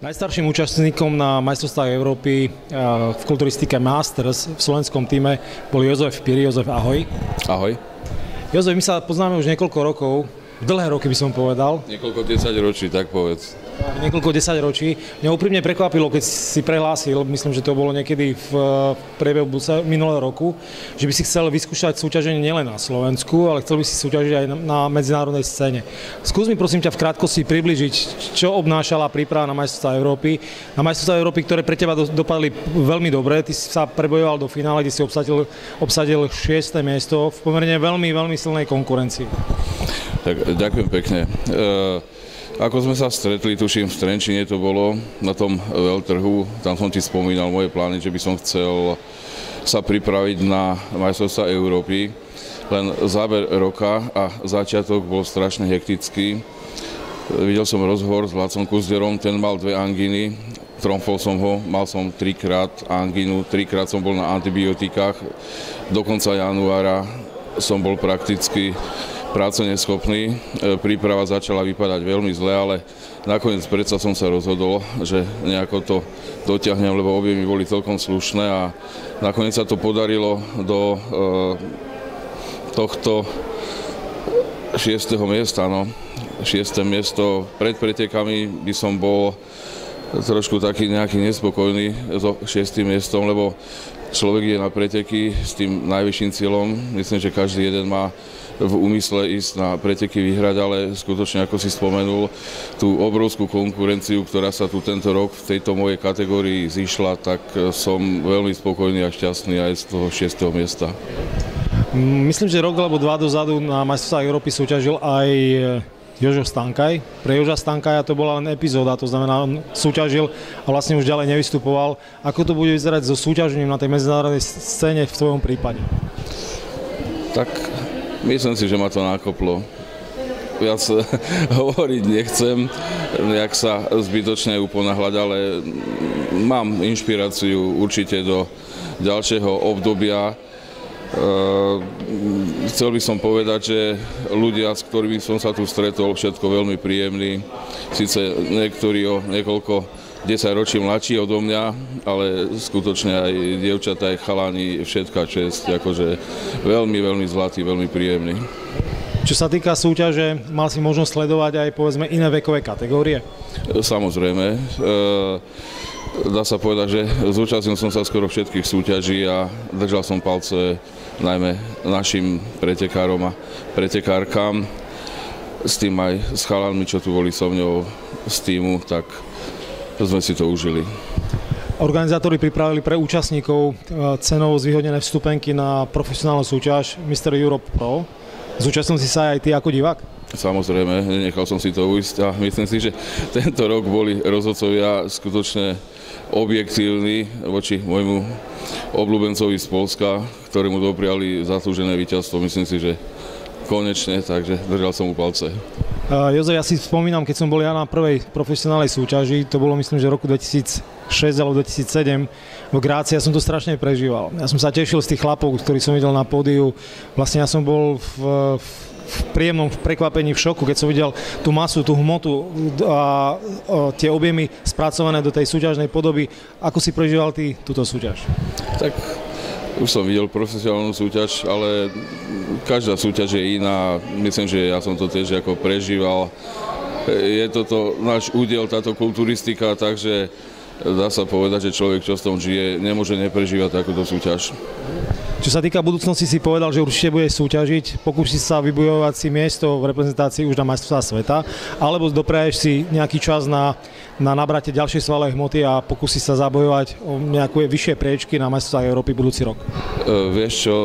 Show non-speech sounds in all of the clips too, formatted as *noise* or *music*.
Najstarším účastníkom na majstrovstvách Európy eh, v kulturistike Masters v slovenskom týme bol Jozef Piri. Jozef, ahoj. Ahoj. Jozef, my sa poznáme už niekoľko rokov, dlhé roky by som povedal. Niekoľko desať ročí, tak povedz niekoľko desať ročí. Mňa úprimne prekvapilo, keď si prehlásil, myslím, že to bolo niekedy v priebehu minulého roku, že by si chcel vyskúšať súťaženie nielen na Slovensku, ale chcel by si súťažiť aj na medzinárodnej scéne. Skús mi prosím ťa v krátkosti približiť, čo obnášala príprava na majstrovstvá Európy. Na majstrovstvá Európy, ktoré pre teba dopadli veľmi dobre, ty si sa prebojoval do finále, kde si obsadil, obsadil 6. miesto v pomerne veľmi, veľmi silnej konkurencii. Tak, ďakujem pekne. E- ako sme sa stretli, tuším, v Trenčine to bolo, na tom veľtrhu, tam som ti spomínal moje plány, že by som chcel sa pripraviť na majstrovstvá Európy. Len záver roka a začiatok bol strašne hektický. Videl som rozhovor s Vlácom Kuzderom, ten mal dve angíny, tromfol som ho, mal som trikrát angínu, trikrát som bol na antibiotikách, do konca januára som bol prakticky práce neschopný. E, príprava začala vypadať veľmi zle, ale nakoniec predsa som sa rozhodol, že nejako to dotiahnem, lebo objemy boli celkom slušné a nakoniec sa to podarilo do e, tohto šiestého miesta. No. Šiesté miesto pred pretekami by som bol trošku taký nejaký nespokojný so šiestým miestom, lebo človek je na preteky s tým najvyšším cieľom. Myslím, že každý jeden má v úmysle ísť na preteky vyhrať, ale skutočne, ako si spomenul, tú obrovskú konkurenciu, ktorá sa tu tento rok v tejto mojej kategórii zišla, tak som veľmi spokojný a šťastný aj z toho 6. miesta. Myslím, že rok alebo dva dozadu na majstrovstvách Európy súťažil aj Jožo Stankaj. Pre Joža Stankaja to bola len epizóda, to znamená, on súťažil a vlastne už ďalej nevystupoval. Ako to bude vyzerať so súťažením na tej medzinárodnej scéne v tvojom prípade? Tak Myslím si, že ma to nakoplo. Viac *laughs* hovoriť nechcem, nejak sa zbytočne uponahľať, ale mám inšpiráciu určite do ďalšieho obdobia. Ehm, chcel by som povedať, že ľudia, s ktorými som sa tu stretol, všetko veľmi príjemní. Sice niektorí o niekoľko 10 ročí mladší odo mňa, ale skutočne aj dievčatá, aj chalani, všetká čest, akože veľmi, veľmi zlatý, veľmi príjemný. Čo sa týka súťaže, mal si možnosť sledovať aj povedzme iné vekové kategórie? Samozrejme. E, dá sa povedať, že zúčastnil som sa skoro všetkých súťaží a držal som palce najmä našim pretekárom a pretekárkam. S tým aj s chalanmi, čo tu boli so mňou z týmu, tak sme si to užili. Organizátori pripravili pre účastníkov e, cenou zvýhodnené vstupenky na profesionálnu súťaž Mr. Europe Pro. Zúčastnil si sa aj ty ako divák? Samozrejme, nenechal som si to ujsť a myslím si, že tento rok boli rozhodcovia skutočne objektívni voči môjmu obľúbencovi z Polska, ktorému dopriali zaslúžené víťazstvo. Myslím si, že konečne, takže držal som mu palce. Uh, Jozef, ja si spomínam, keď som bol ja na prvej profesionálnej súťaži, to bolo myslím, že v roku 2006 alebo 2007 v Gráci, ja som to strašne prežíval. Ja som sa tešil z tých chlapov, ktorých som videl na pódiu. Vlastne ja som bol v, v príjemnom prekvapení, v šoku, keď som videl tú masu, tú hmotu a, a tie objemy spracované do tej súťažnej podoby. Ako si prežíval ty túto súťaž? Tak už som videl profesionálnu súťaž, ale každá súťaž je iná. Myslím, že ja som to tiež ako prežíval. Je toto náš údel, táto kulturistika, takže dá sa povedať, že človek, čo s tom žije, nemôže neprežívať takúto súťaž. Čo sa týka budúcnosti, si povedal, že určite bude súťažiť, pokúsi sa vybojovať si miesto v reprezentácii už na majstrovstvá sveta, alebo dopraješ si nejaký čas na, na nabrate ďalšej svalej hmoty a pokúsi sa zabojovať o nejaké vyššie priečky na majstrovstvá Európy budúci rok? E, vieš čo,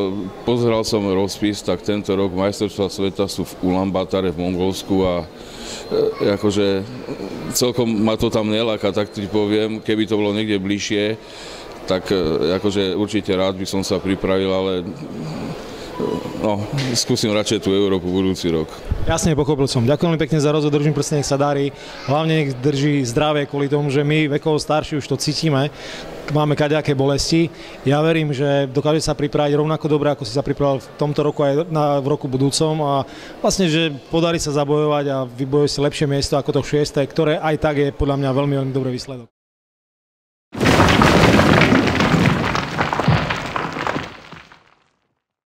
pozeral som rozpis, tak tento rok majstrovstvá sveta sú v Ulaanbátare v Mongolsku a akože celkom ma to tam neláka, tak ti poviem, keby to bolo niekde bližšie, tak e, akože určite rád by som sa pripravil, ale no, skúsim radšej tú Európu budúci rok. Jasne, pochopil som. Ďakujem pekne za rozhovor, držím prste, nech sa darí. Hlavne nech drží zdravie kvôli tomu, že my vekovo starší už to cítime. Máme kaďaké bolesti. Ja verím, že dokáže sa pripraviť rovnako dobre, ako si sa pripravil v tomto roku aj na, v roku budúcom a vlastne, že podarí sa zabojovať a vybojuje si lepšie miesto ako to 6, ktoré aj tak je podľa mňa veľmi, veľmi dobrý výsledok.